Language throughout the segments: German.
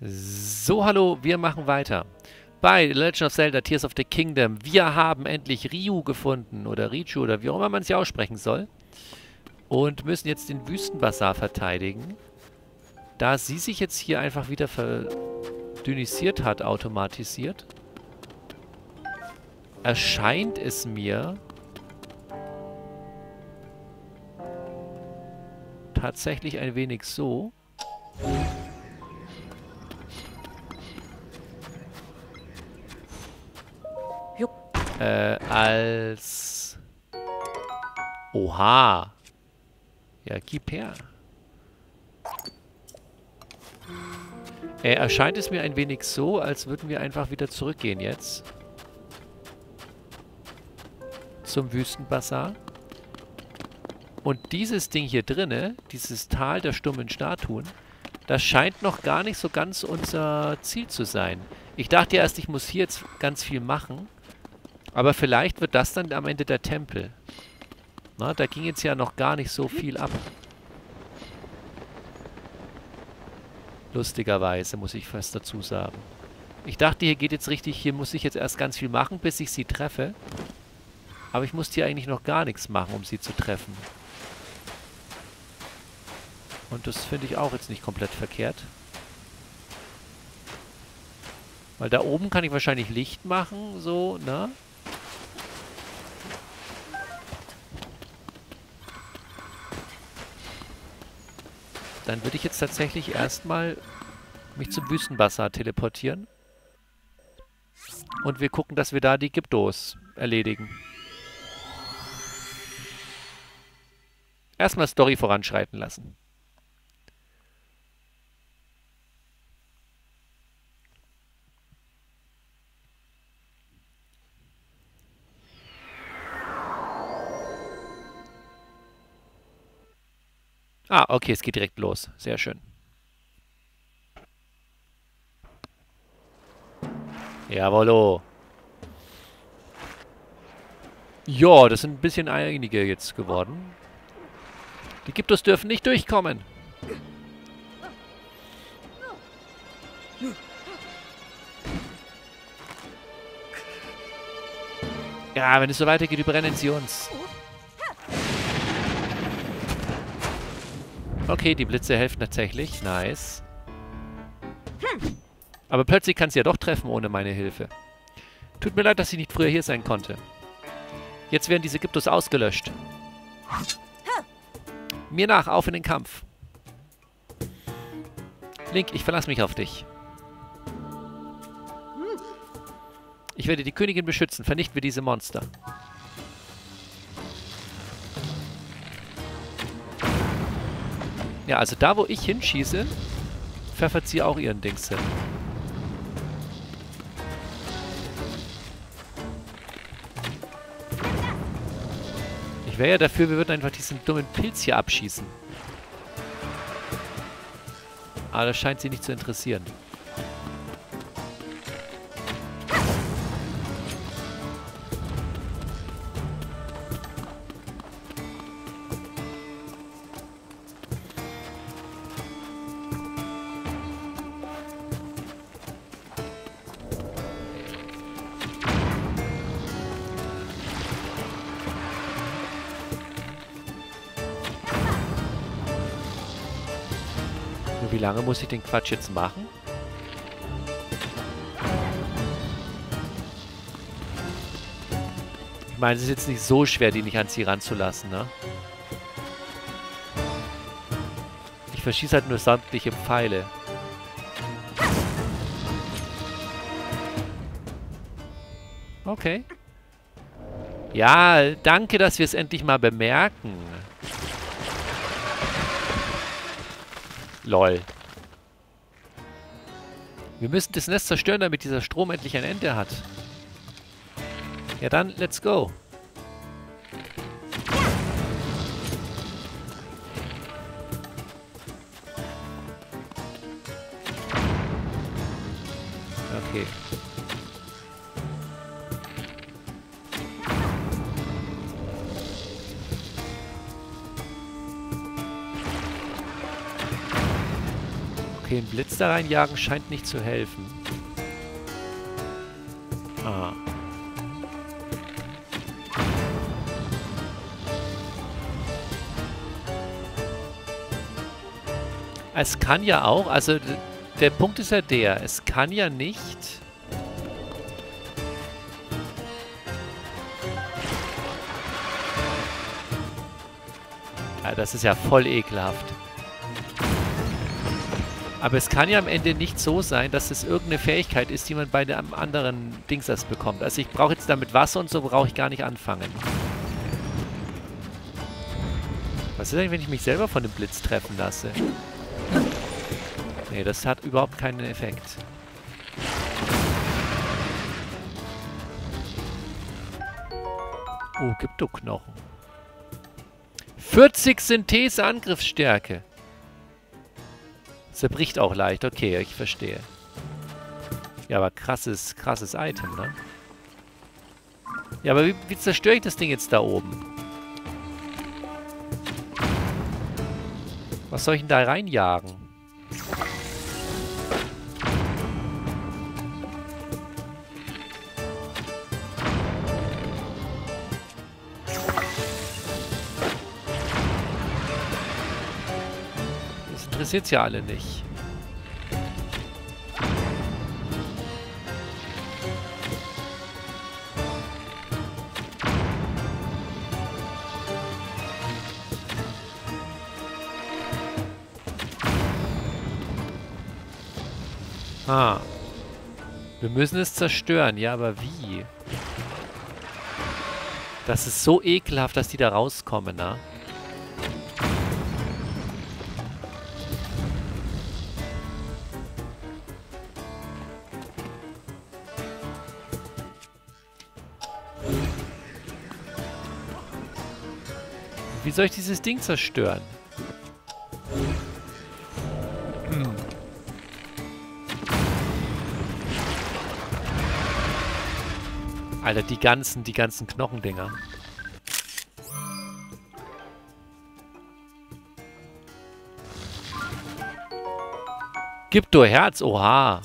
So, hallo, wir machen weiter. Bei Legend of Zelda Tears of the Kingdom. Wir haben endlich Ryu gefunden. Oder Richu oder wie auch immer man ja aussprechen soll. Und müssen jetzt den Wüstenbazar verteidigen. Da sie sich jetzt hier einfach wieder verdünnisiert hat, automatisiert, erscheint es mir tatsächlich ein wenig so, Äh, als... Oha. Ja, gib her. Äh, erscheint es mir ein wenig so, als würden wir einfach wieder zurückgehen jetzt. Zum Wüstenbazar. Und dieses Ding hier drinne, dieses Tal der stummen Statuen, das scheint noch gar nicht so ganz unser Ziel zu sein. Ich dachte erst, ich muss hier jetzt ganz viel machen. Aber vielleicht wird das dann am Ende der Tempel. Na, da ging jetzt ja noch gar nicht so viel ab. Lustigerweise, muss ich fast dazu sagen. Ich dachte, hier geht jetzt richtig, hier muss ich jetzt erst ganz viel machen, bis ich sie treffe. Aber ich musste hier eigentlich noch gar nichts machen, um sie zu treffen. Und das finde ich auch jetzt nicht komplett verkehrt. Weil da oben kann ich wahrscheinlich Licht machen, so, ne? Dann würde ich jetzt tatsächlich erstmal mich zum Wüstenbazar teleportieren. Und wir gucken, dass wir da die Gyptos erledigen. Erstmal Story voranschreiten lassen. Ah, okay, es geht direkt los. Sehr schön. Jawollo. Ja, das sind ein bisschen einige jetzt geworden. Die Gyptos dürfen nicht durchkommen. Ja, wenn es so weitergeht, überrennen sie uns. Okay, die Blitze helfen tatsächlich. Nice. Aber plötzlich kann sie ja doch treffen ohne meine Hilfe. Tut mir leid, dass ich nicht früher hier sein konnte. Jetzt werden diese Gyptos ausgelöscht. Mir nach, auf in den Kampf. Link, ich verlasse mich auf dich. Ich werde die Königin beschützen. Vernichten wir diese Monster. Ja, also da, wo ich hinschieße, pfeffert sie auch ihren Dings hin. Ich wäre ja dafür, wir würden einfach diesen dummen Pilz hier abschießen. Aber das scheint sie nicht zu interessieren. Wie lange muss ich den Quatsch jetzt machen? Ich meine, es ist jetzt nicht so schwer, die nicht an sie ranzulassen, ne? Ich verschieße halt nur sämtliche Pfeile. Okay. Ja, danke, dass wir es endlich mal bemerken. Lol. Wir müssen das Nest zerstören, damit dieser Strom endlich ein Ende hat. Ja dann, let's go. Blitz da reinjagen scheint nicht zu helfen. Ah. Es kann ja auch, also der Punkt ist ja der, es kann ja nicht... Ja, das ist ja voll ekelhaft. Aber es kann ja am Ende nicht so sein, dass es irgendeine Fähigkeit ist, die man bei einem anderen Dingsers bekommt. Also ich brauche jetzt damit Wasser und so brauche ich gar nicht anfangen. Was ist eigentlich, wenn ich mich selber von dem Blitz treffen lasse? Nee, das hat überhaupt keinen Effekt. Oh, Gyptoknochen. 40 Synthese-Angriffsstärke. Zerbricht auch leicht. Okay, ich verstehe. Ja, aber krasses, krasses Item, ne? Ja, aber wie, wie zerstöre ich das Ding jetzt da oben? Was soll ich denn da reinjagen? Interessiert ja alle nicht. Ah. Wir müssen es zerstören. Ja, aber wie? Das ist so ekelhaft, dass die da rauskommen, ne? Soll ich dieses Ding zerstören? Hm. Alter, die ganzen, die ganzen Knochendinger. Gib du Herz, oha.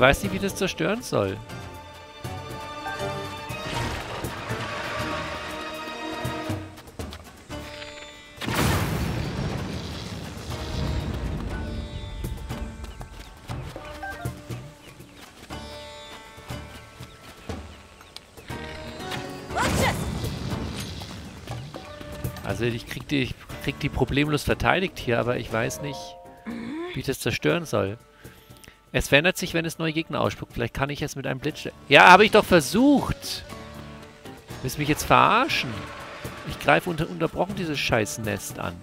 Weiß nicht, wie das zerstören soll. Also ich krieg die, ich krieg die problemlos verteidigt hier, aber ich weiß nicht, wie ich das zerstören soll. Es verändert sich, wenn es neue Gegner ausspuckt. Vielleicht kann ich es mit einem Blitz... Ja, habe ich doch versucht! Willst mich jetzt verarschen? Ich greife unter unterbrochen dieses scheiß Nest an.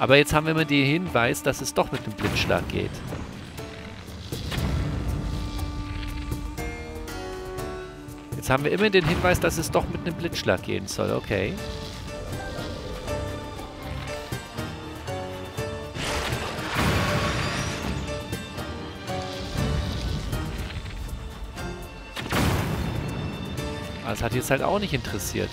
Aber jetzt haben wir mal den Hinweis, dass es doch mit dem Blitzschlag geht. Jetzt haben wir immer den Hinweis, dass es doch mit einem Blitzschlag gehen soll. Okay. Aber das hat jetzt halt auch nicht interessiert.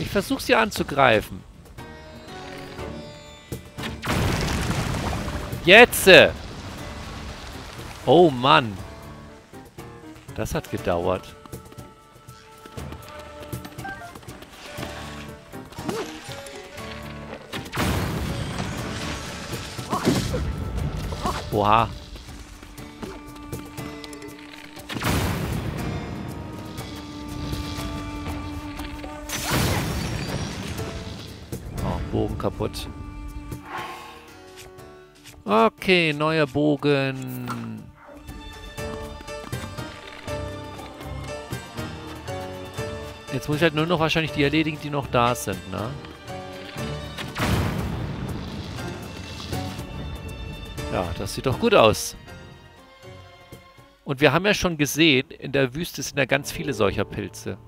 Ich versuche sie anzugreifen. Jetzt! Oh Mann. Das hat gedauert. Oha. Oh, Bogen kaputt. Okay, neuer Bogen. Jetzt muss ich halt nur noch wahrscheinlich die erledigen, die noch da sind, ne? Ja, das sieht doch gut aus. Und wir haben ja schon gesehen, in der Wüste sind ja ganz viele solcher Pilze.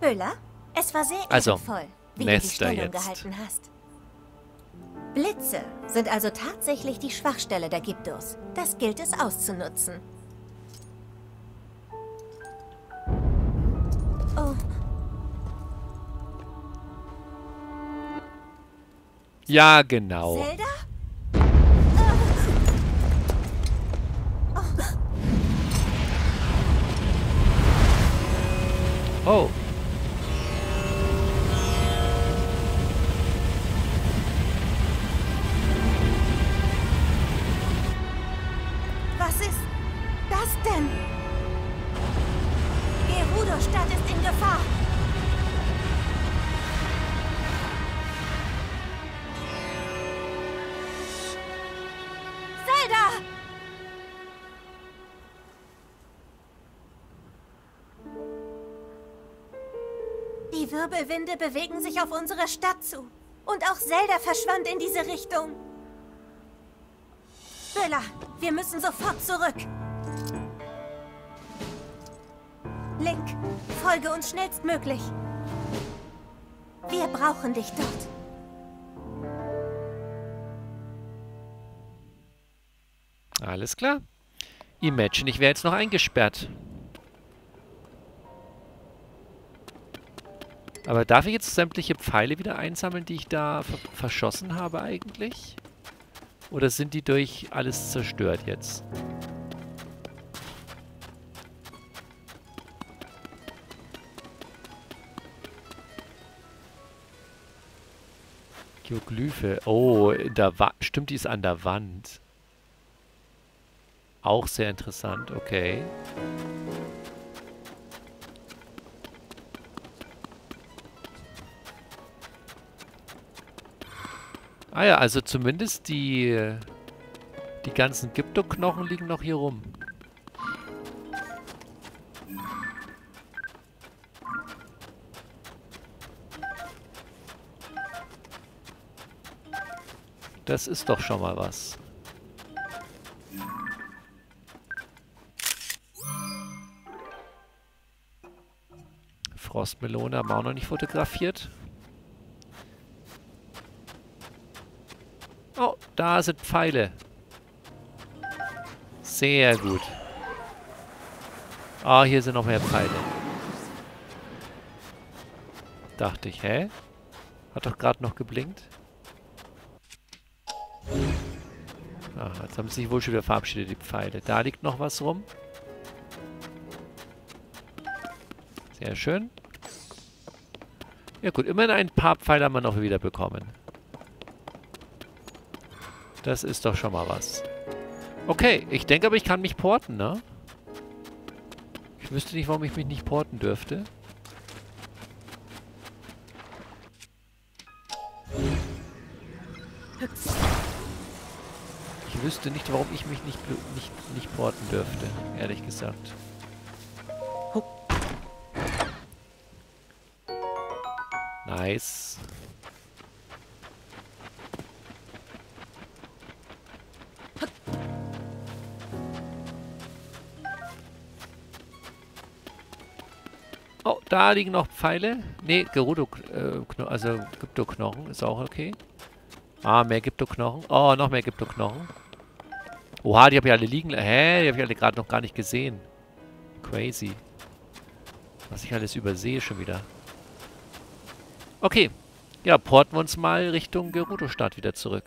Böller, es war sehr Also, ehrenvoll, wie Nester du die Stellung jetzt. gehalten hast. Blitze sind also tatsächlich die Schwachstelle der Gyptos. Das gilt es auszunutzen. Oh, Ja, genau. Zelda? Oh. Gerudo-Stadt ist in Gefahr. Zelda! Die Wirbelwinde bewegen sich auf unsere Stadt zu. Und auch Zelda verschwand in diese Richtung. Bella, wir müssen sofort zurück. Link, folge uns schnellstmöglich. Wir brauchen dich dort. Alles klar. Imagine, ich wäre jetzt noch eingesperrt. Aber darf ich jetzt sämtliche Pfeile wieder einsammeln, die ich da ver verschossen habe eigentlich? Oder sind die durch alles zerstört jetzt? Hieroglyphe. Oh, der Wa stimmt, die ist an der Wand. Auch sehr interessant, okay. Ah ja, also zumindest die, die ganzen Gypto-Knochen liegen noch hier rum. Das ist doch schon mal was. Frostmelone haben wir auch noch nicht fotografiert. Oh, da sind Pfeile. Sehr gut. Ah, hier sind noch mehr Pfeile. Dachte ich, hä? Hat doch gerade noch geblinkt. Ah, jetzt haben sie sich wohl schon wieder verabschiedet, die Pfeile. Da liegt noch was rum. Sehr schön. Ja gut, immerhin ein paar Pfeile haben wir noch wieder bekommen. Das ist doch schon mal was. Okay, ich denke aber, ich kann mich porten, ne? Ich wüsste nicht, warum ich mich nicht porten dürfte. Ich wüsste nicht, warum ich mich nicht, nicht, nicht porten dürfte, ehrlich gesagt. Nice. Oh, da liegen noch Pfeile. Ne, Gerudo, äh, also Gypto-Knochen ist auch okay. Ah, mehr Gypto-Knochen. Oh, noch mehr Gypto-Knochen. Oha, die habe ich alle liegen. Hä? Die habe ich alle gerade noch gar nicht gesehen. Crazy. Was ich alles übersehe schon wieder. Okay. Ja, porten wir uns mal Richtung Gerudo-Stadt wieder zurück.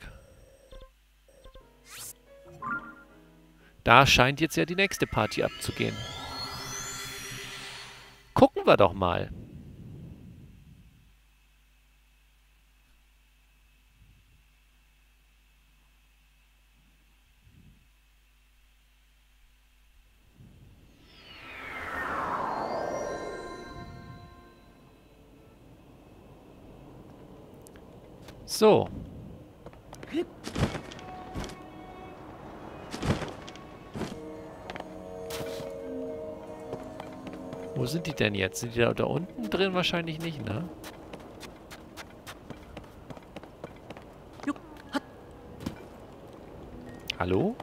Da scheint jetzt ja die nächste Party abzugehen. Gucken wir doch mal. So. Wo sind die denn jetzt? Sind die da, da unten drin? Wahrscheinlich nicht, ne? Hallo?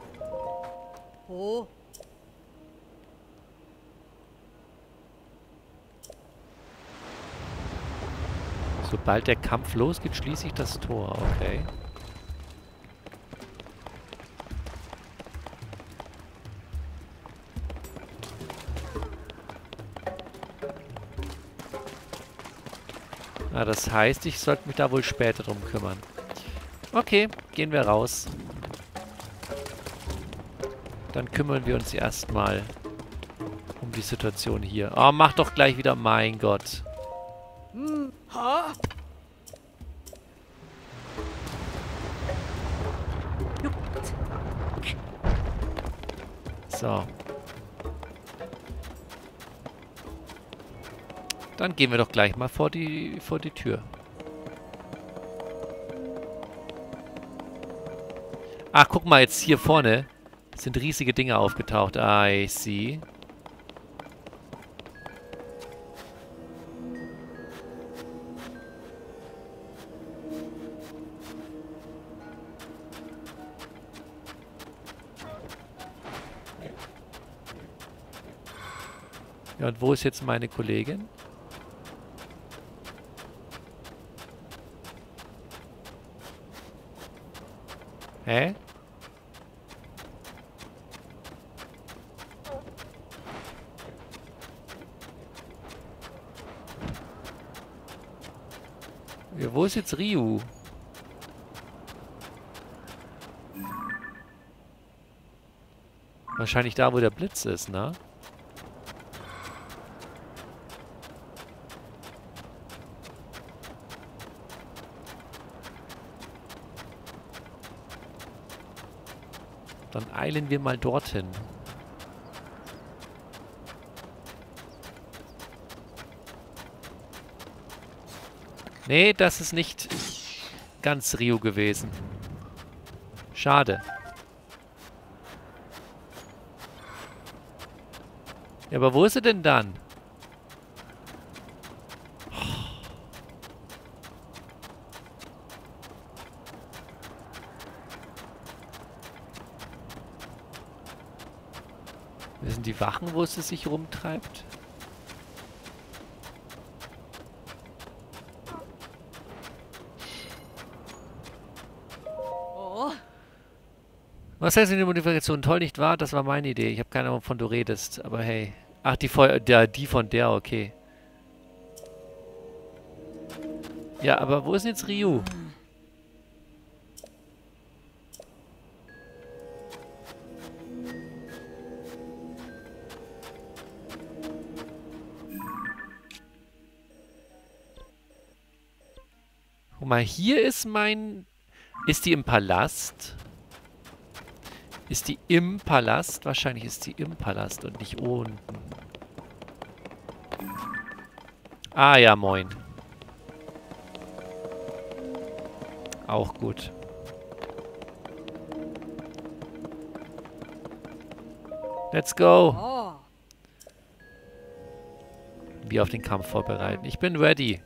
Oh. Sobald der Kampf losgeht, schließe ich das Tor. Okay. Ah, das heißt, ich sollte mich da wohl später drum kümmern. Okay, gehen wir raus. Dann kümmern wir uns erstmal um die Situation hier. Oh, mach doch gleich wieder, mein Gott. Gehen wir doch gleich mal vor die, vor die Tür. Ach, guck mal, jetzt hier vorne sind riesige Dinge aufgetaucht. I see. Ja, und wo ist jetzt meine Kollegin? Hä? Ja, wo ist jetzt Ryu? Wahrscheinlich da, wo der Blitz ist, ne? Dann eilen wir mal dorthin. Nee, das ist nicht ganz Rio gewesen. Schade. Ja, aber wo ist er denn dann? Die Wachen, wo es sich rumtreibt? Was heißt denn die Modifikation? Toll, nicht wahr? Das war meine Idee. Ich habe keine Ahnung, wovon du redest. Aber hey. Ach, die, der, die von der, okay. Ja, aber wo ist denn jetzt Ryu? Mal, hier ist mein... Ist die im Palast? Ist die im Palast? Wahrscheinlich ist die im Palast und nicht unten. Ah ja, moin. Auch gut. Let's go. Oh. Wir auf den Kampf vorbereiten. Ich bin ready.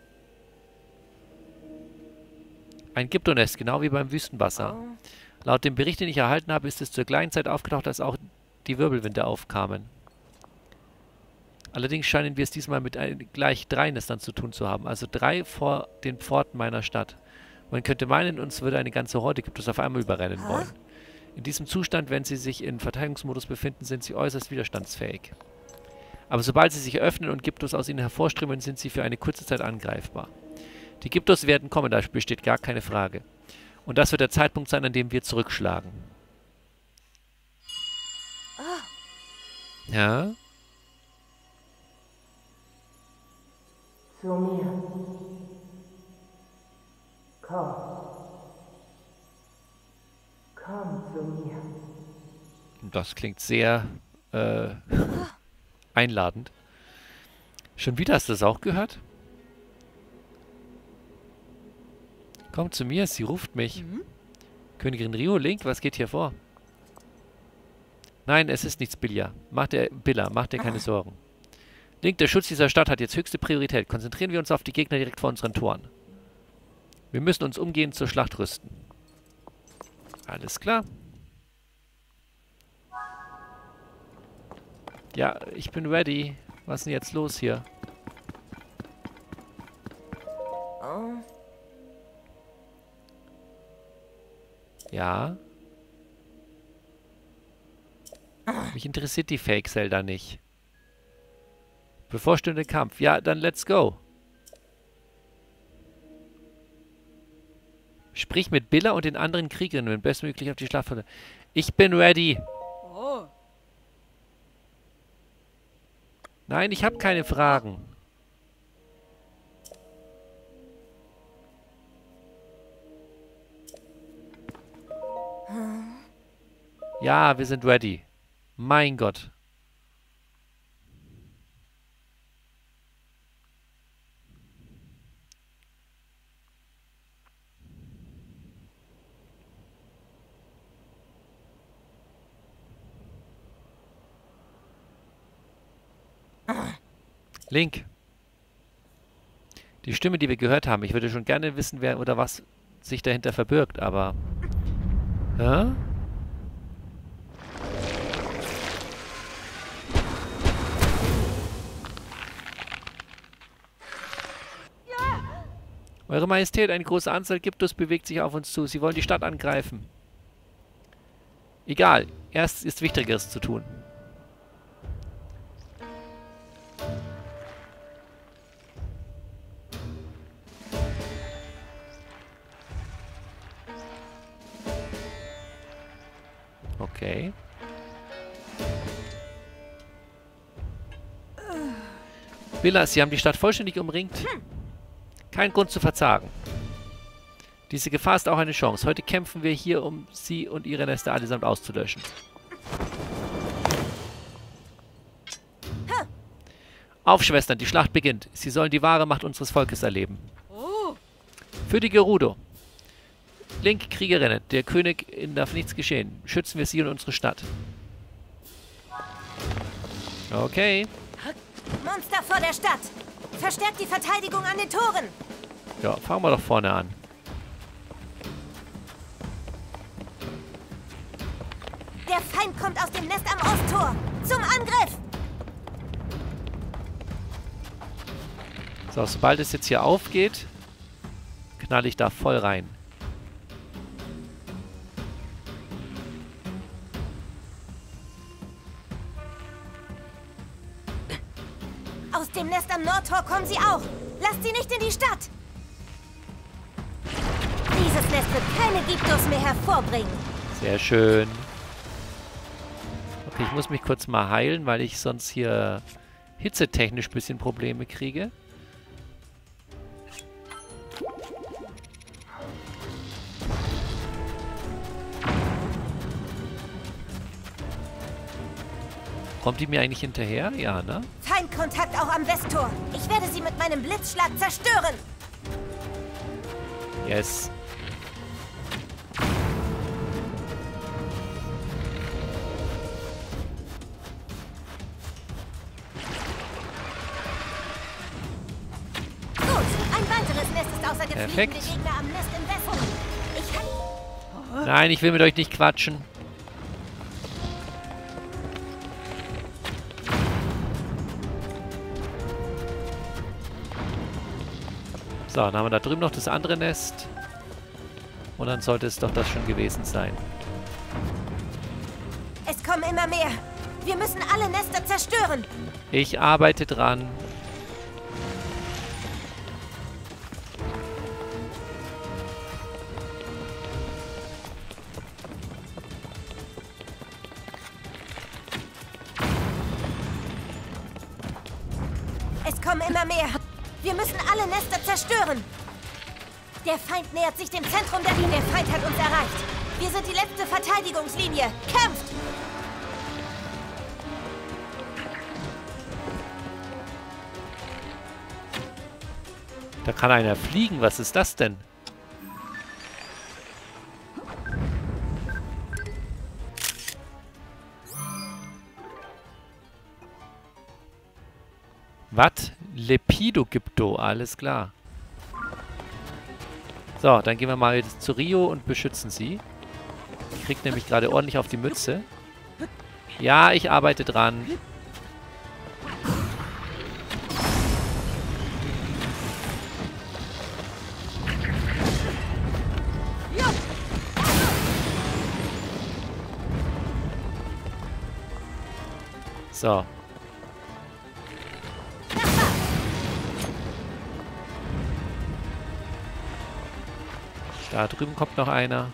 Ein Gyptonest, genau wie beim Wüstenwasser. Oh. Laut dem Bericht, den ich erhalten habe, ist es zur gleichen Zeit aufgetaucht, als auch die Wirbelwinde aufkamen. Allerdings scheinen wir es diesmal mit ein, gleich drei Nestern zu tun zu haben, also drei vor den Pforten meiner Stadt. Man könnte meinen, uns würde eine ganze Horde gibt es auf einmal überrennen wollen. In diesem Zustand, wenn sie sich in Verteidigungsmodus befinden, sind sie äußerst widerstandsfähig. Aber sobald sie sich öffnen und Gyptos aus ihnen hervorströmen, sind sie für eine kurze Zeit angreifbar. Die Gyptos werden kommen, da besteht gar keine Frage. Und das wird der Zeitpunkt sein, an dem wir zurückschlagen. Ja? Zu mir. Komm. Komm zu mir. Das klingt sehr äh, einladend. Schon wieder hast du das auch gehört? Komm zu mir, sie ruft mich. Mhm. Königin Rio, Link, was geht hier vor? Nein, es ist nichts Billa. Mach dir, Billa, mach dir keine ah. Sorgen. Link, der Schutz dieser Stadt hat jetzt höchste Priorität. Konzentrieren wir uns auf die Gegner direkt vor unseren Toren. Wir müssen uns umgehend zur Schlacht rüsten. Alles klar. Ja, ich bin ready. Was ist denn jetzt los hier? Ja. Mich interessiert die Fake Zelda nicht. Bevorstehende Kampf. Ja, dann let's go. Sprich mit Billa und den anderen Kriegerinnen, wenn bestmöglich auf die Schlacht. Ich bin ready. Oh, Nein, ich habe keine Fragen. Ja, wir sind ready. Mein Gott. Link. Die Stimme, die wir gehört haben, ich würde schon gerne wissen, wer oder was sich dahinter verbirgt, aber... Hä? Eure Majestät, eine große Anzahl Gyptus bewegt sich auf uns zu. Sie wollen die Stadt angreifen. Egal, erst ist Wichtigeres zu tun. Okay. Villas, Sie haben die Stadt vollständig umringt. Kein Grund zu verzagen. Diese Gefahr ist auch eine Chance. Heute kämpfen wir hier, um Sie und Ihre Nester allesamt auszulöschen. Auf, Schwestern, die Schlacht beginnt. Sie sollen die wahre Macht unseres Volkes erleben. Für die Gerudo. Link, Kriegerinnen, der König, in darf nichts geschehen. Schützen wir sie und unsere Stadt. Okay. Monster vor der Stadt! Verstärkt die Verteidigung an den Toren! Ja, fangen wir doch vorne an. Der Feind kommt aus dem Nest am Osttor! Zum Angriff! So, sobald es jetzt hier aufgeht, knall ich da voll rein. Dem Nest am Nordtor kommen sie auch! Lasst sie nicht in die Stadt! Dieses Nest wird keine Gyptos mehr hervorbringen! Sehr schön. Okay, ich muss mich kurz mal heilen, weil ich sonst hier hitzetechnisch ein bisschen Probleme kriege. Kommt die mir eigentlich hinterher? Ja, ne? Feindkontakt auch am Westtor! Ich werde sie mit meinem Blitzschlag zerstören! Yes. Gut, ein weiteres Nest ist außer gefliegene Perfekt. Nein, ich will mit euch nicht quatschen. So, dann haben wir da drüben noch das andere Nest. Und dann sollte es doch das schon gewesen sein. Es kommen immer mehr! Wir müssen alle Nester zerstören! Ich arbeite dran. Der Feind nähert sich dem Zentrum der Linie. Der Feind hat uns erreicht. Wir sind die letzte Verteidigungslinie. Kämpft! Da kann einer fliegen. Was ist das denn? Was? Lepidogypto, alles klar. So, dann gehen wir mal zu Rio und beschützen sie. Die kriegt nämlich gerade ordentlich auf die Mütze. Ja, ich arbeite dran. So. Da drüben kommt noch einer.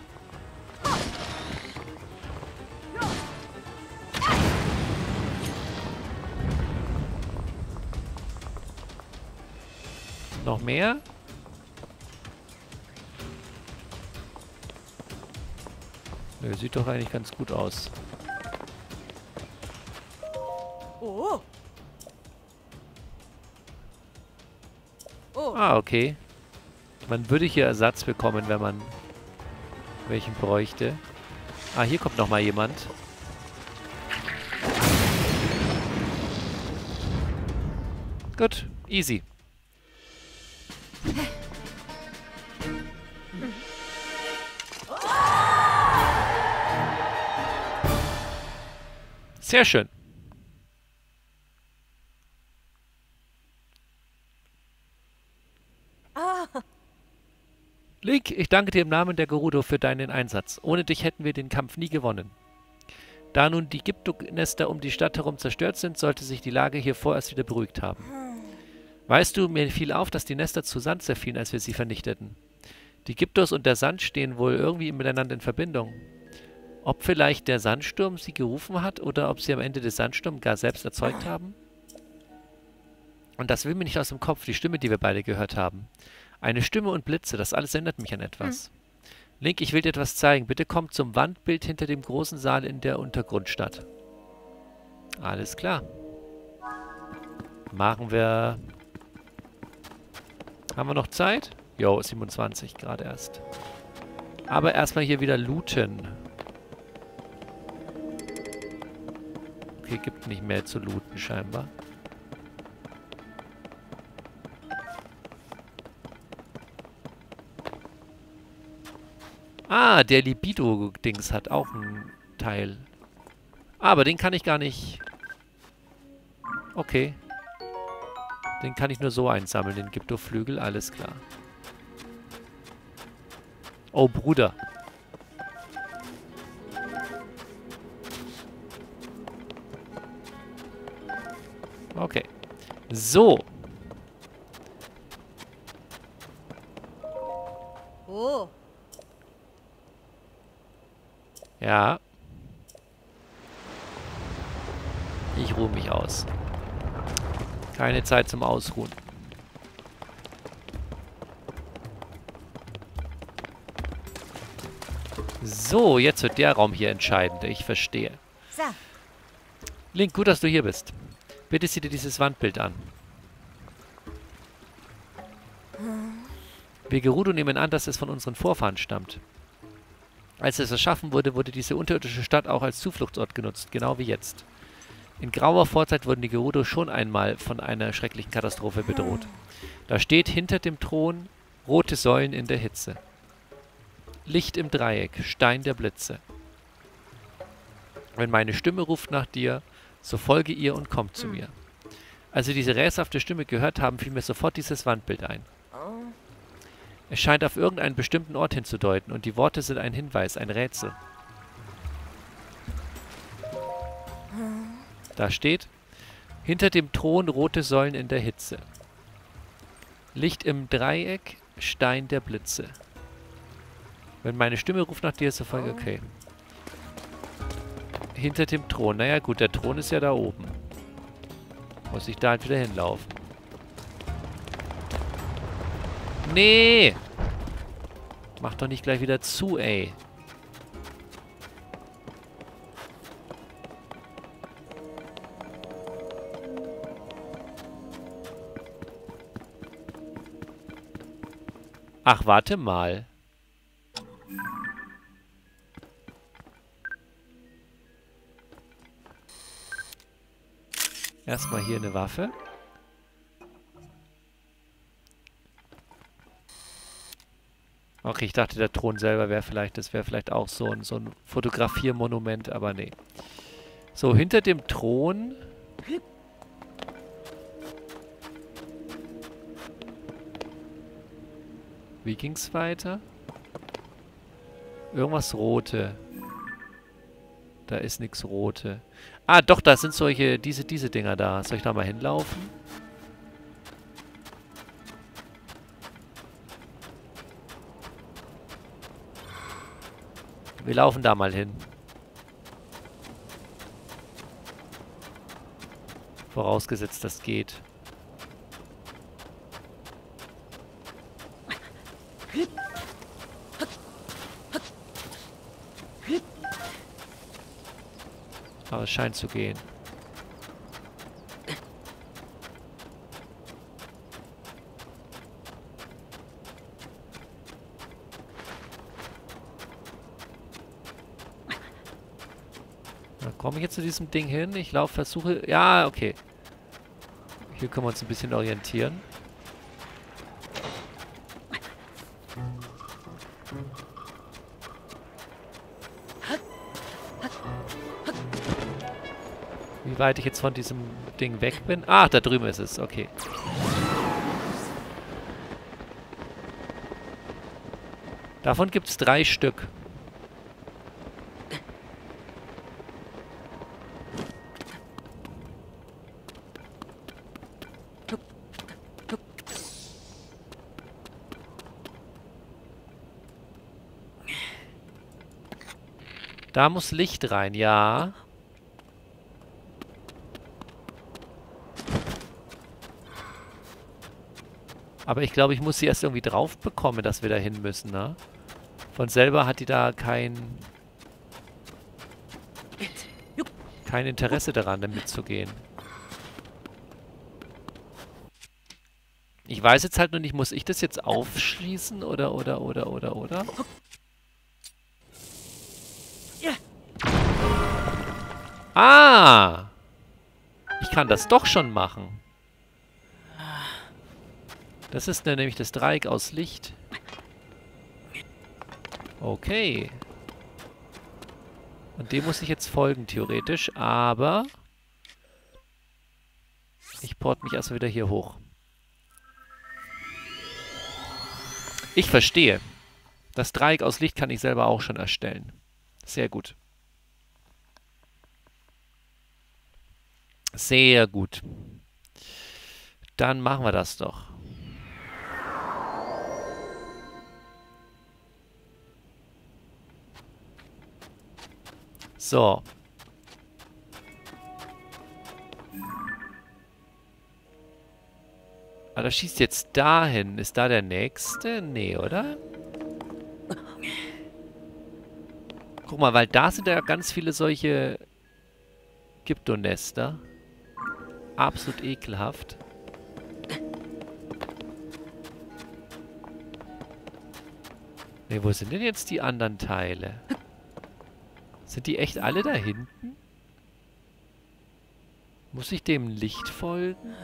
Noch mehr? Nö, sieht doch eigentlich ganz gut aus. Oh. Oh. Ah, okay. Man würde hier Ersatz bekommen, wenn man welchen bräuchte. Ah, hier kommt noch mal jemand. Gut, easy. Sehr schön. Ich danke dir im Namen der Gerudo für deinen Einsatz. Ohne dich hätten wir den Kampf nie gewonnen. Da nun die Gypto-Nester um die Stadt herum zerstört sind, sollte sich die Lage hier vorerst wieder beruhigt haben. Weißt du, mir fiel auf, dass die Nester zu Sand zerfielen, als wir sie vernichteten. Die Gyptos und der Sand stehen wohl irgendwie miteinander in Verbindung. Ob vielleicht der Sandsturm sie gerufen hat oder ob sie am Ende des Sandsturms gar selbst erzeugt haben? Und das will mir nicht aus dem Kopf, die Stimme, die wir beide gehört haben. Eine Stimme und Blitze, das alles erinnert mich an etwas. Link, ich will dir etwas zeigen. Bitte komm zum Wandbild hinter dem großen Saal in der Untergrundstadt. Alles klar. Machen wir... Haben wir noch Zeit? Jo, 27 gerade erst. Aber erstmal hier wieder looten. Okay, gibt nicht mehr zu looten scheinbar. Ah, der Libido-Dings hat auch einen Teil. Aber den kann ich gar nicht... Okay. Den kann ich nur so einsammeln, den Gyptoflügel, alles klar. Oh, Bruder. Okay. So. Oh. Ja. Ich ruhe mich aus. Keine Zeit zum Ausruhen. So, jetzt wird der Raum hier entscheidend. Ich verstehe. So. Link, gut, dass du hier bist. Bitte sieh dir dieses Wandbild an. Wir Gerudo nehmen an, dass es von unseren Vorfahren stammt. Als es erschaffen wurde, wurde diese unterirdische Stadt auch als Zufluchtsort genutzt, genau wie jetzt. In grauer Vorzeit wurden die Gerudo schon einmal von einer schrecklichen Katastrophe bedroht. Da steht hinter dem Thron rote Säulen in der Hitze. Licht im Dreieck, Stein der Blitze. Wenn meine Stimme ruft nach dir, so folge ihr und komm zu mir. Als wir diese rätselhafte Stimme gehört haben, fiel mir sofort dieses Wandbild ein. Oh. Es scheint auf irgendeinen bestimmten Ort hinzudeuten und die Worte sind ein Hinweis, ein Rätsel. Da steht, hinter dem Thron rote Säulen in der Hitze. Licht im Dreieck, Stein der Blitze. Wenn meine Stimme ruft nach dir, ist sofort okay. Hinter dem Thron. Naja gut, der Thron ist ja da oben. Muss ich da halt wieder hinlaufen. Nee! Mach doch nicht gleich wieder zu, ey. Ach, warte mal. Erstmal hier eine Waffe. Okay, ich dachte, der Thron selber wäre vielleicht, das wäre vielleicht auch so ein, so ein Fotografiermonument, aber nee. So, hinter dem Thron... Wie ging's weiter? Irgendwas Rote. Da ist nichts Rote. Ah, doch, da sind solche, diese, diese Dinger da. Soll ich da mal hinlaufen? Wir laufen da mal hin. Vorausgesetzt, das geht. Aber es scheint zu gehen. Dann komme jetzt zu diesem Ding hin. Ich laufe, versuche... Ja, okay. Hier können wir uns ein bisschen orientieren. Wie weit ich jetzt von diesem Ding weg bin? Ah, da drüben ist es. Okay. Davon gibt es drei Stück. Da muss Licht rein, ja. Aber ich glaube, ich muss sie erst irgendwie drauf bekommen, dass wir da hin müssen, ne? Von selber hat die da kein... kein Interesse daran, damit zu gehen. Ich weiß jetzt halt nur nicht, muss ich das jetzt aufschließen oder, oder, oder, oder, oder? Ah! Ich kann das doch schon machen. Das ist nämlich das Dreieck aus Licht. Okay. Und dem muss ich jetzt folgen, theoretisch. Aber... Ich port mich erstmal wieder hier hoch. Ich verstehe. Das Dreieck aus Licht kann ich selber auch schon erstellen. Sehr gut. Sehr gut. Dann machen wir das doch. So. Ah, das schießt jetzt dahin. Ist da der nächste? Nee, oder? Guck mal, weil da sind ja ganz viele solche Gyptonester. Absolut ekelhaft. Ne, wo sind denn jetzt die anderen Teile? Sind die echt alle da hinten? Muss ich dem Licht folgen?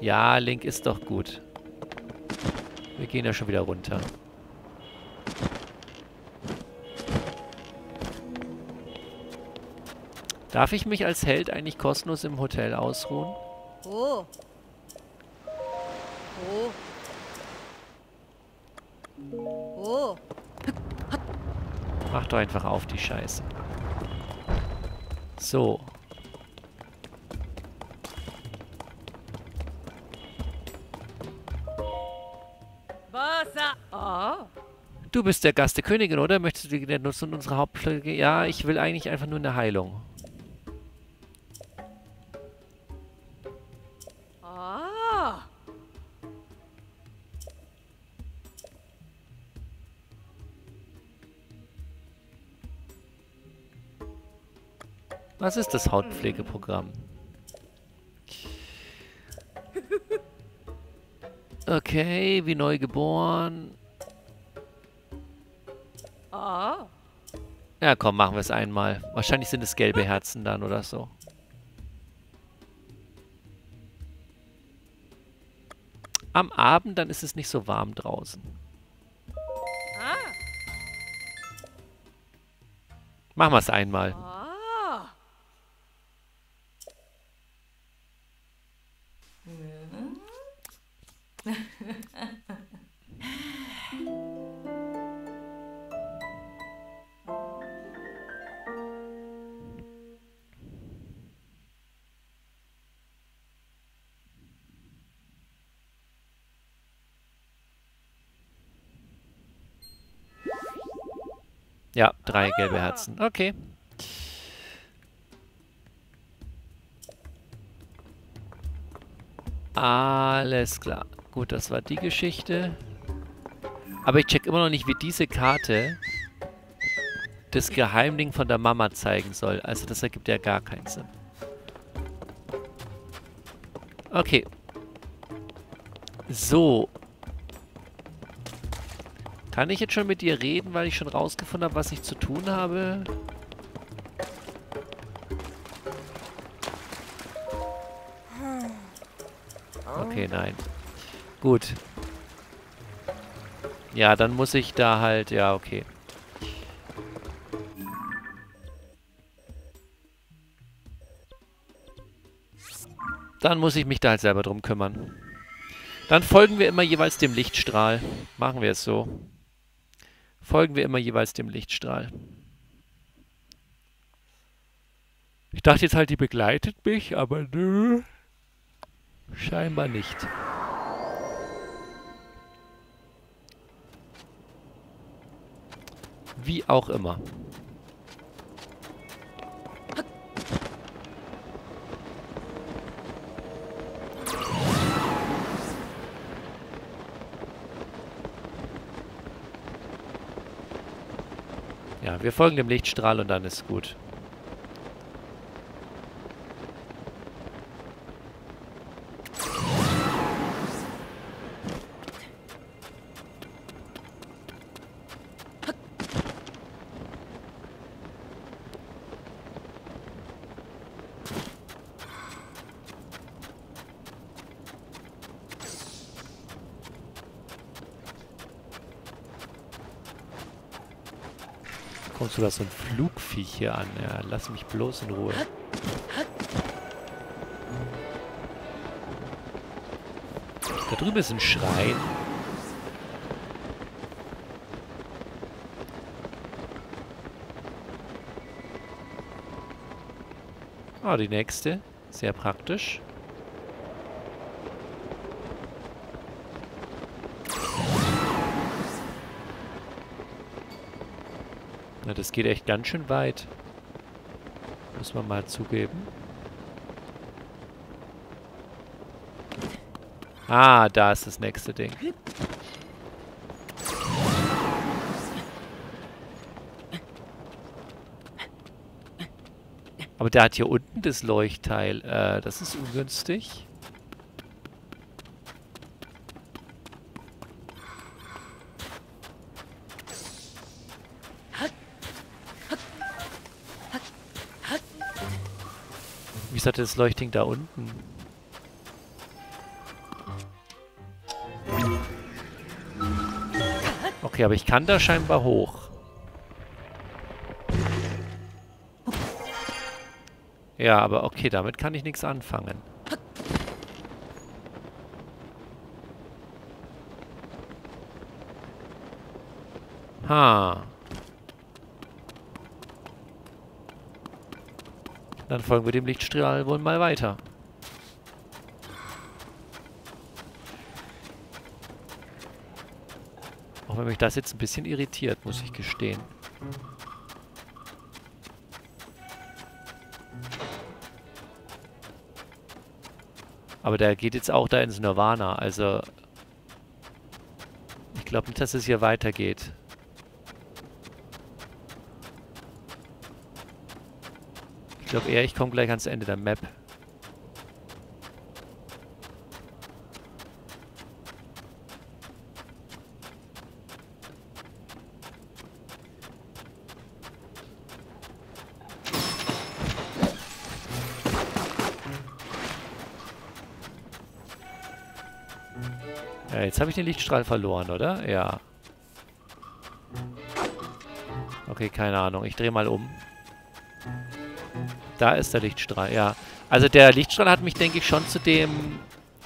Ja, Link ist doch gut. Wir gehen ja schon wieder runter. Darf ich mich als Held eigentlich kostenlos im Hotel ausruhen? Oh. Oh. Oh. Mach doch einfach auf die Scheiße. So. Wasser. Oh. Du bist der Gast der Königin, oder? Möchtest du die nutzen unsere Hauptpflege? Ja, ich will eigentlich einfach nur eine Heilung. Was ist das Hautpflegeprogramm? Okay, wie neu geboren. Ah. Ja, komm, machen wir es einmal. Wahrscheinlich sind es gelbe Herzen dann oder so. am Abend, dann ist es nicht so warm draußen. Ah. Machen wir es einmal. Ah. Drei gelbe Herzen. Okay. Alles klar. Gut, das war die Geschichte. Aber ich check immer noch nicht, wie diese Karte das Geheimding von der Mama zeigen soll. Also das ergibt ja gar keinen Sinn. Okay. So. Kann ich jetzt schon mit dir reden, weil ich schon rausgefunden habe, was ich zu tun habe? Okay, nein. Gut. Ja, dann muss ich da halt... Ja, okay. Dann muss ich mich da halt selber drum kümmern. Dann folgen wir immer jeweils dem Lichtstrahl. Machen wir es so. Folgen wir immer jeweils dem Lichtstrahl. Ich dachte jetzt halt, die begleitet mich, aber nö. Scheinbar nicht. Wie auch immer. Wir folgen dem Lichtstrahl und dann ist gut. Kommt sogar so ein Flugviech hier an. Ja, lass mich bloß in Ruhe. Da drüben ist ein Schrein. Ah, die nächste. Sehr praktisch. Na, das geht echt ganz schön weit. Muss man mal zugeben. Ah, da ist das nächste Ding. Aber der hat hier unten das Leuchtteil. Äh, das ist ungünstig. Wieso hat das Leuchtding da unten? Okay, aber ich kann da scheinbar hoch. Ja, aber okay, damit kann ich nichts anfangen. Ha. Dann folgen wir dem Lichtstrahl wohl mal weiter. Auch wenn mich das jetzt ein bisschen irritiert, muss ich gestehen. Aber der geht jetzt auch da ins Nirvana, also... Ich glaube nicht, dass es hier weitergeht. Ich glaube eher, ich komme gleich ans Ende der Map. Ja, jetzt habe ich den Lichtstrahl verloren, oder? Ja. Okay, keine Ahnung. Ich drehe mal um. Da ist der Lichtstrahl, ja. Also der Lichtstrahl hat mich, denke ich, schon zu dem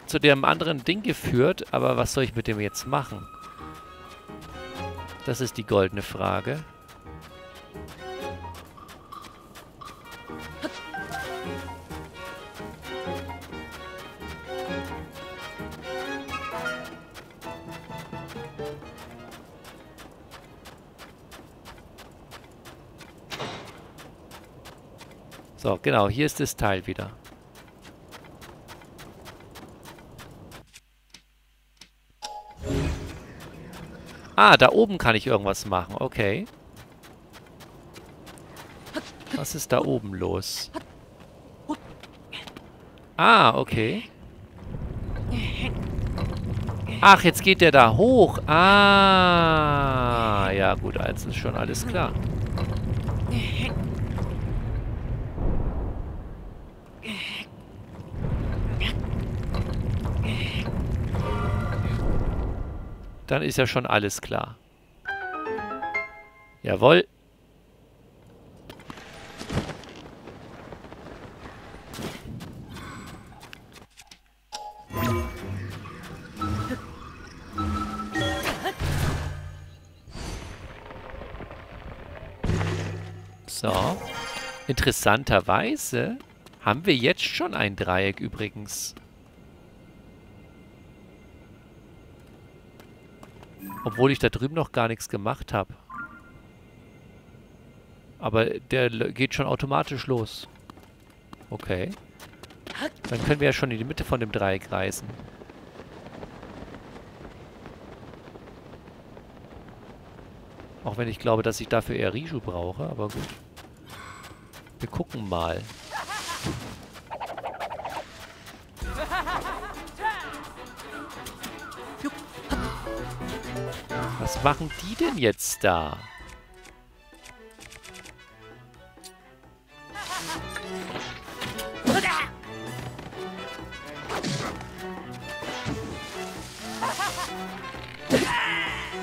zu dem anderen Ding geführt, aber was soll ich mit dem jetzt machen? Das ist die goldene Frage. So, genau, hier ist das Teil wieder. Ah, da oben kann ich irgendwas machen. Okay. Was ist da oben los? Ah, okay. Ach, jetzt geht der da hoch. Ah. Ja, gut, eins ist schon alles klar. Dann ist ja schon alles klar. Jawohl. So. Interessanterweise haben wir jetzt schon ein Dreieck übrigens. Obwohl ich da drüben noch gar nichts gemacht habe. Aber der geht schon automatisch los. Okay. Dann können wir ja schon in die Mitte von dem Dreieck reisen. Auch wenn ich glaube, dass ich dafür eher Riju brauche, aber gut. Wir gucken mal. Was machen die denn jetzt da?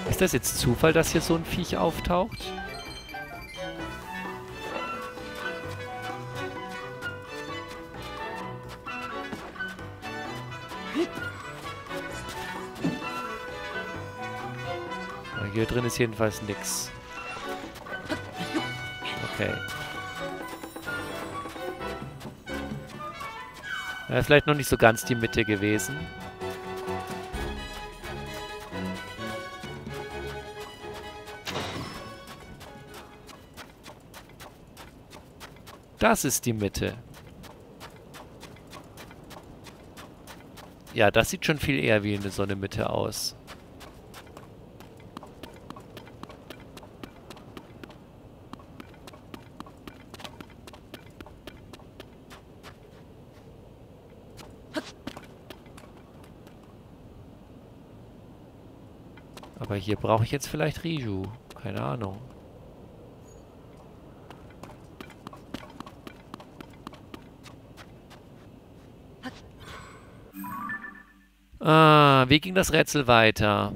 Ist das jetzt Zufall, dass hier so ein Viech auftaucht? Drin ist jedenfalls nichts. Okay. Ja, vielleicht noch nicht so ganz die Mitte gewesen. Das ist die Mitte. Ja, das sieht schon viel eher wie eine Sonne-Mitte aus. Aber hier brauche ich jetzt vielleicht Riju. Keine Ahnung. Ah, wie ging das Rätsel weiter?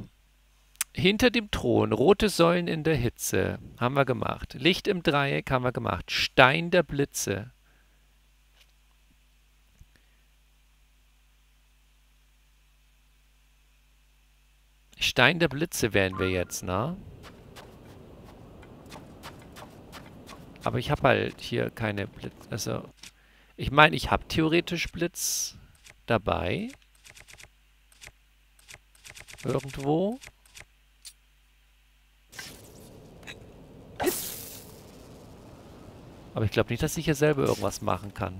Hinter dem Thron, rote Säulen in der Hitze. Haben wir gemacht. Licht im Dreieck haben wir gemacht. Stein der Blitze. Stein der Blitze wären wir jetzt, ne? Aber ich habe halt hier keine Blitz... Also, ich meine, ich habe theoretisch Blitz dabei. Irgendwo. Aber ich glaube nicht, dass ich hier selber irgendwas machen kann.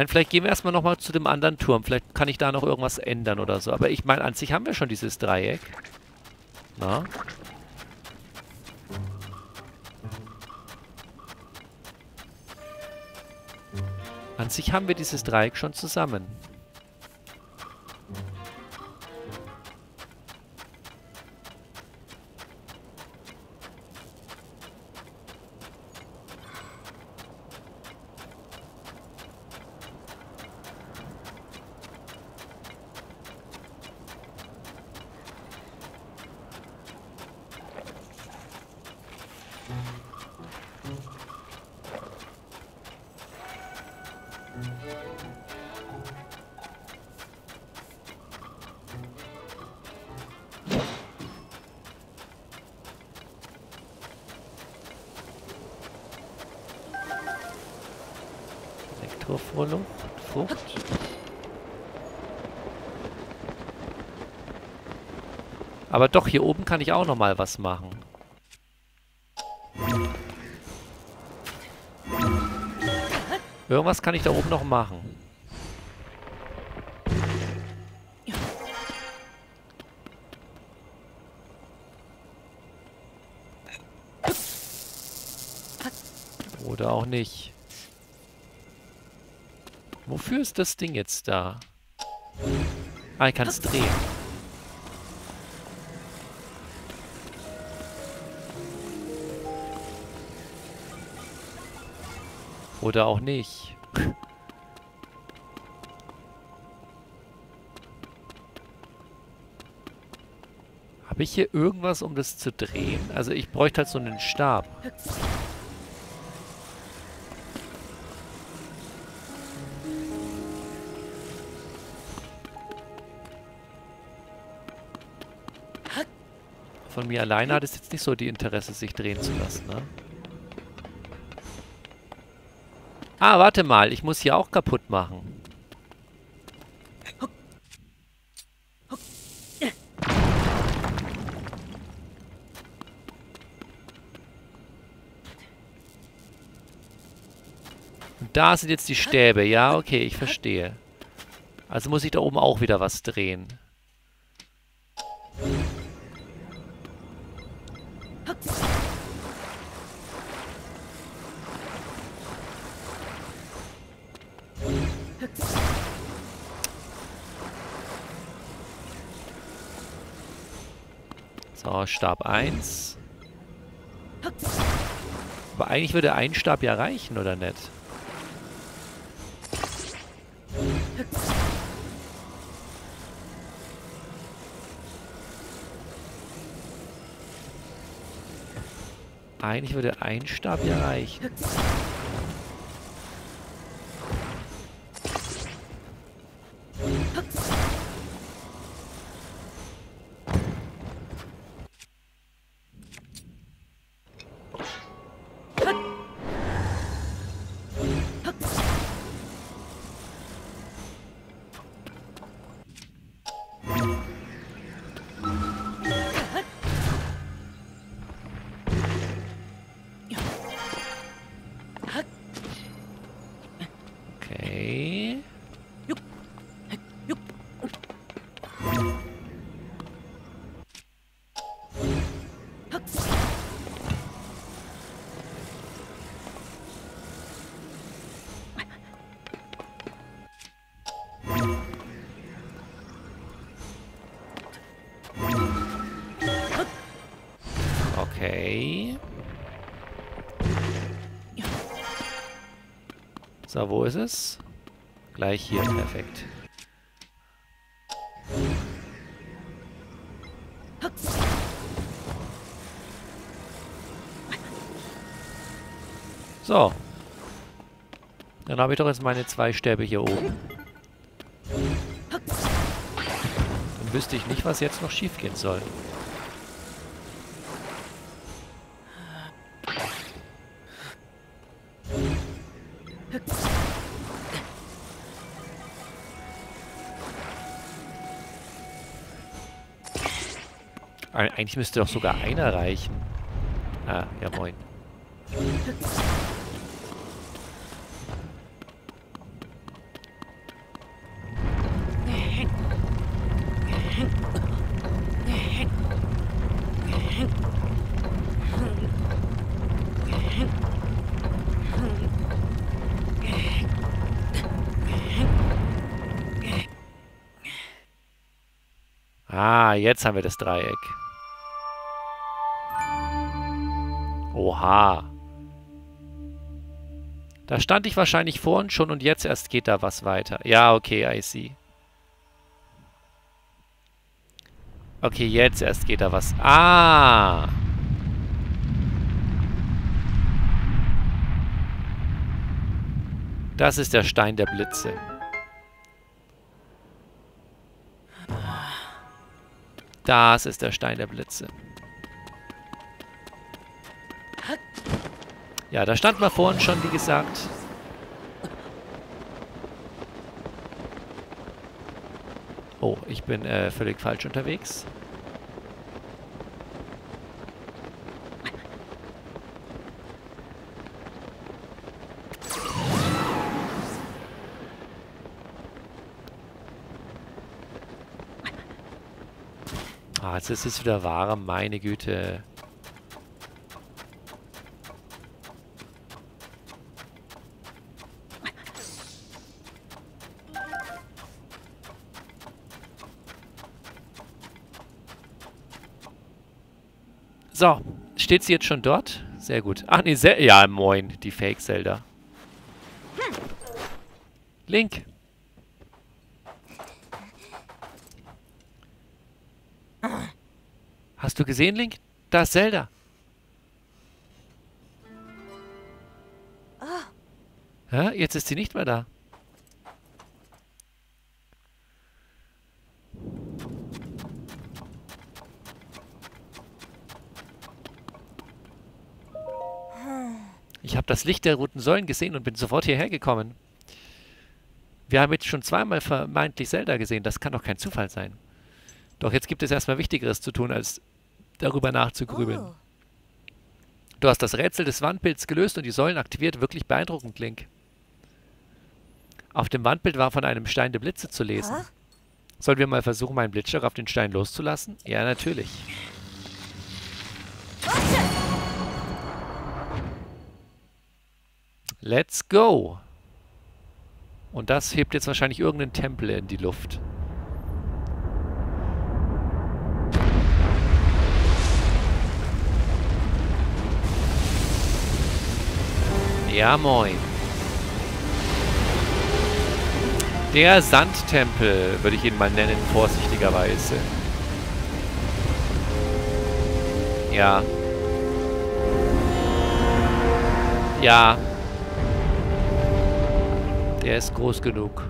Meine, vielleicht gehen wir erstmal nochmal zu dem anderen Turm. Vielleicht kann ich da noch irgendwas ändern oder so. Aber ich meine, an sich haben wir schon dieses Dreieck. Na? An sich haben wir dieses Dreieck schon zusammen. Doch, hier oben kann ich auch noch mal was machen. Irgendwas kann ich da oben noch machen. Oder auch nicht. Wofür ist das Ding jetzt da? Ah, ich kann es drehen. Oder auch nicht. Habe ich hier irgendwas, um das zu drehen? Also ich bräuchte halt so einen Stab. Von mir alleine hat es jetzt nicht so die Interesse, sich drehen zu lassen, ne? Ah, warte mal. Ich muss hier auch kaputt machen. Und da sind jetzt die Stäbe. Ja, okay, ich verstehe. Also muss ich da oben auch wieder was drehen. So, Stab 1. Aber eigentlich würde ein Stab ja reichen, oder nicht? Eigentlich würde ein Stab ja reichen. So, wo ist es? Gleich hier, perfekt. So. Dann habe ich doch jetzt meine zwei Stäbe hier oben. Dann wüsste ich nicht, was jetzt noch schief gehen soll. Eigentlich müsste doch sogar einer reichen. Ah, ja moin. Ah, jetzt haben wir das Dreieck. Oha. Da stand ich wahrscheinlich vorhin schon und jetzt erst geht da was weiter. Ja, okay, I see. Okay, jetzt erst geht da was. Ah! Das ist der Stein der Blitze. Das ist der Stein der Blitze. Ja, da stand mal vorhin schon, wie gesagt. Oh, ich bin äh, völlig falsch unterwegs. Ah, jetzt ist es wieder warm, meine Güte. So, steht sie jetzt schon dort? Sehr gut. Ach nee, Zel ja, moin, die Fake-Zelda. Link. Hast du gesehen, Link? Da ist Zelda. Ja, jetzt ist sie nicht mehr da. Ich habe das Licht der roten Säulen gesehen und bin sofort hierher gekommen. Wir haben jetzt schon zweimal vermeintlich Zelda gesehen. Das kann doch kein Zufall sein. Doch jetzt gibt es erstmal Wichtigeres zu tun, als darüber nachzugrübeln. Oh. Du hast das Rätsel des Wandbilds gelöst und die Säulen aktiviert. Wirklich beeindruckend, Link. Auf dem Wandbild war von einem Stein der Blitze zu lesen. Hä? Sollen wir mal versuchen, meinen Blitzschlag auf den Stein loszulassen? Ja, natürlich. Let's go! Und das hebt jetzt wahrscheinlich irgendeinen Tempel in die Luft. Ja, moin. Der Sandtempel, würde ich ihn mal nennen, vorsichtigerweise. Ja. Ja. Der ist groß genug.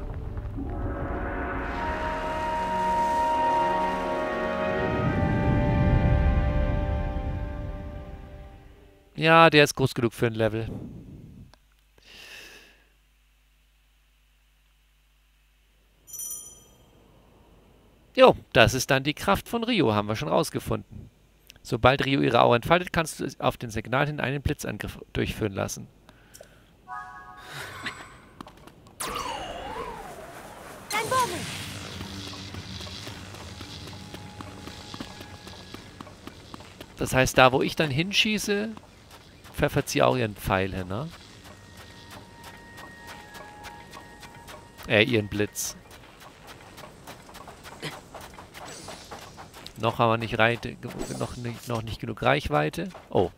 Ja, der ist groß genug für ein Level. Jo, das ist dann die Kraft von Rio, haben wir schon rausgefunden. Sobald Rio ihre Aura entfaltet, kannst du auf den Signal hin einen Blitzangriff durchführen lassen. Dein Bogen! Das heißt, da wo ich dann hinschieße, pfeffert sie auch ihren Pfeil hin, ne? Äh, ihren Blitz. Noch haben wir nicht, noch, nicht, noch nicht genug Reichweite. Oh.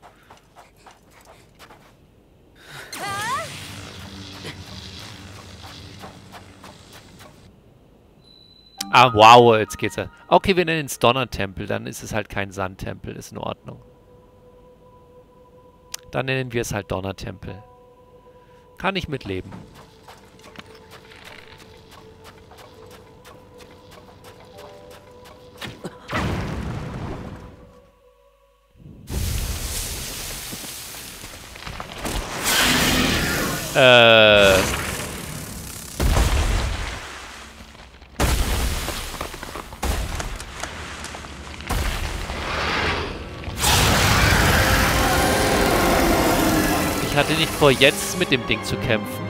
Ah, wow, jetzt geht's ja. Okay, wir nennen es Donnertempel, dann ist es halt kein Sandtempel, ist in Ordnung. Dann nennen wir es halt Donnertempel. Kann ich mitleben. Äh. Nicht vor, jetzt mit dem Ding zu kämpfen.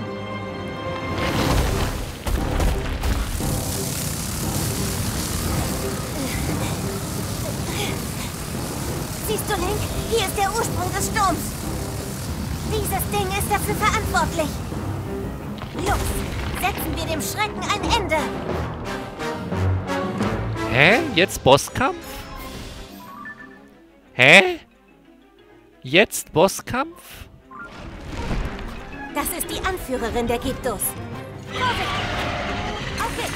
Siehst du, Link? Hier ist der Ursprung des Sturms. Dieses Ding ist dafür verantwortlich. Los, setzen wir dem Schrecken ein Ende. Hä? Jetzt Bosskampf? Hä? Jetzt Bosskampf? Das ist die Anführerin der Gyptos. Vorsicht! Auf geht's!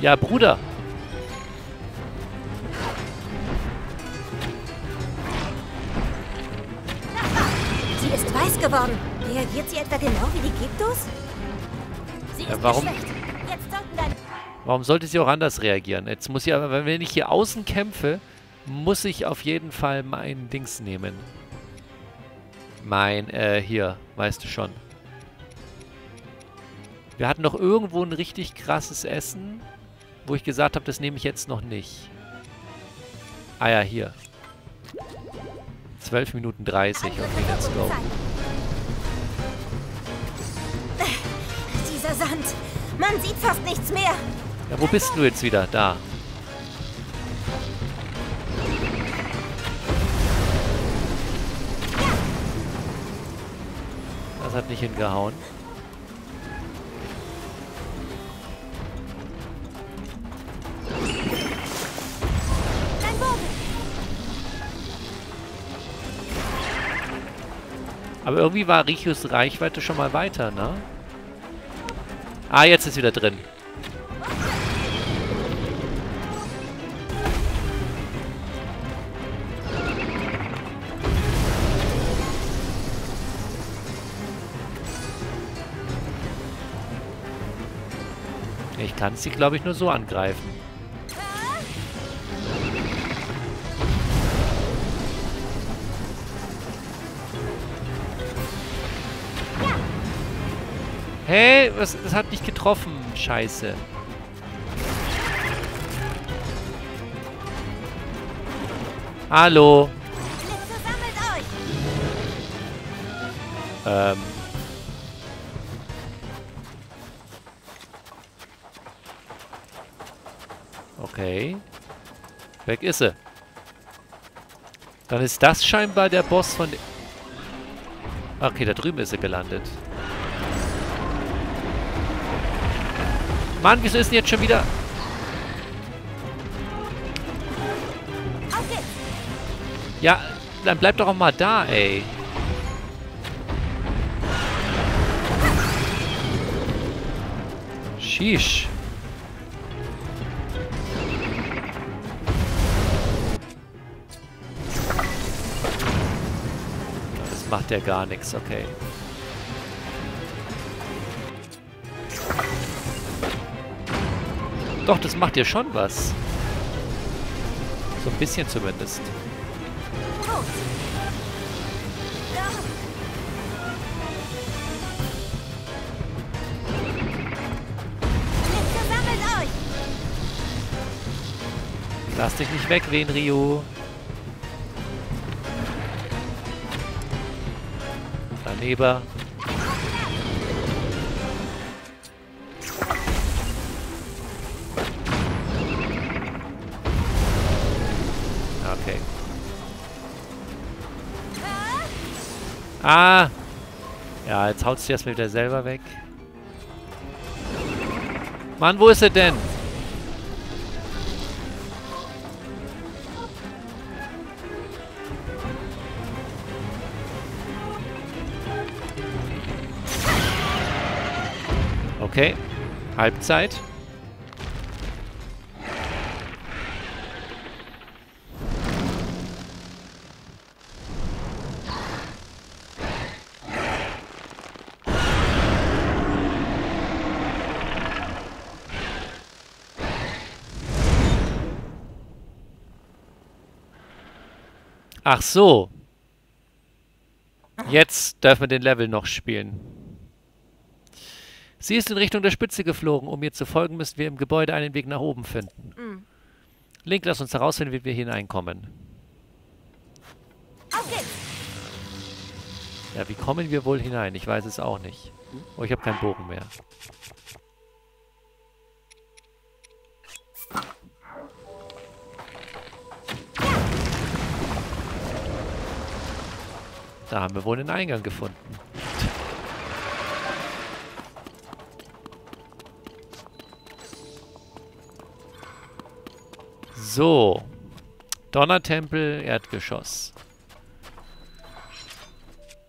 Ja, Bruder. Sie ist weiß geworden. Reagiert sie etwa genau wie die Gyptos? Sie ist Ja, warum- sollten deine... Warum sollte sie auch anders reagieren? Jetzt muss ich aber, wenn ich hier außen kämpfe, muss ich auf jeden Fall mein Dings nehmen. Mein, äh, hier, weißt du schon. Wir hatten noch irgendwo ein richtig krasses Essen, wo ich gesagt habe, das nehme ich jetzt noch nicht. Ah ja, hier. 12 Minuten 30. Okay, let's go. Dieser Sand. Man sieht fast nichts mehr. Ja, wo bist du jetzt wieder? Da. Hat nicht hingehauen. Aber irgendwie war Richius Reichweite schon mal weiter, ne? Ah, jetzt ist wieder drin. Ich kann sie, glaube ich, nur so angreifen. Hey, was, das hat nicht getroffen. Scheiße. Hallo. Ähm. Okay. Weg ist sie. Dann ist das scheinbar der Boss von... Okay, da drüben ist sie gelandet. Mann, wieso ist denn jetzt schon wieder... Ja, dann bleib doch auch mal da, ey. Sheesh. Macht ja gar nichts, okay. Doch, das macht ja schon was. So ein bisschen zumindest. Lass dich nicht wegwehen, Rio. Okay. Ah! Ja, jetzt haut sie erstmal wieder selber weg. Mann, wo ist er denn? Okay. Halbzeit. Ach so. Jetzt dürfen wir den Level noch spielen. Sie ist in Richtung der Spitze geflogen. Um ihr zu folgen, müssen wir im Gebäude einen Weg nach oben finden. Mhm. Link, lass uns herausfinden, wie wir hineinkommen. Auf geht's. Ja, wie kommen wir wohl hinein? Ich weiß es auch nicht. Oh, ich habe keinen Bogen mehr. Da haben wir wohl einen Eingang gefunden. So. Donnertempel, Erdgeschoss.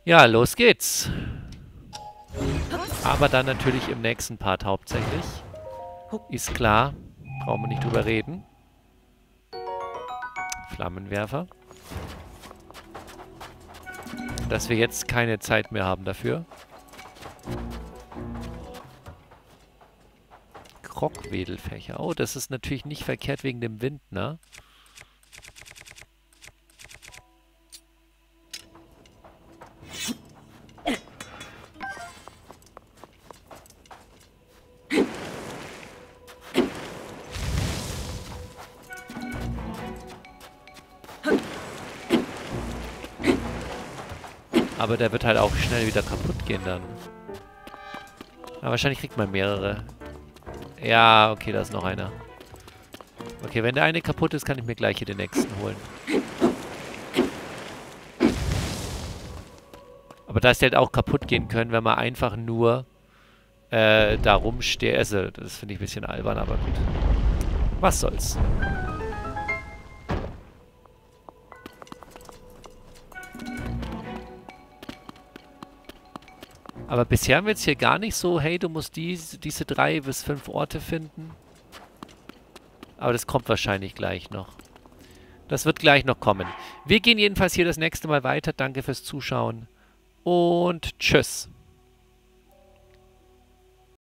Ja, los geht's. Aber dann natürlich im nächsten Part hauptsächlich. Ist klar. Brauchen wir nicht drüber reden. Flammenwerfer. dass wir jetzt keine Zeit mehr haben dafür. Krockwedelfächer. Oh, das ist natürlich nicht verkehrt wegen dem Wind, ne? Aber der wird halt auch schnell wieder kaputt gehen dann. Aber wahrscheinlich kriegt man mehrere. Ja, okay, da ist noch einer. Okay, wenn der eine kaputt ist, kann ich mir gleich hier den nächsten holen. Aber dass die halt auch kaputt gehen können, wenn man einfach nur äh, da rumsteht. Also, das finde ich ein bisschen albern, aber gut. Was soll's. Aber bisher haben wir jetzt hier gar nicht so, hey, du musst dies, diese drei bis fünf Orte finden. Aber das kommt wahrscheinlich gleich noch. Das wird gleich noch kommen. Wir gehen jedenfalls hier das nächste Mal weiter. Danke fürs Zuschauen und tschüss.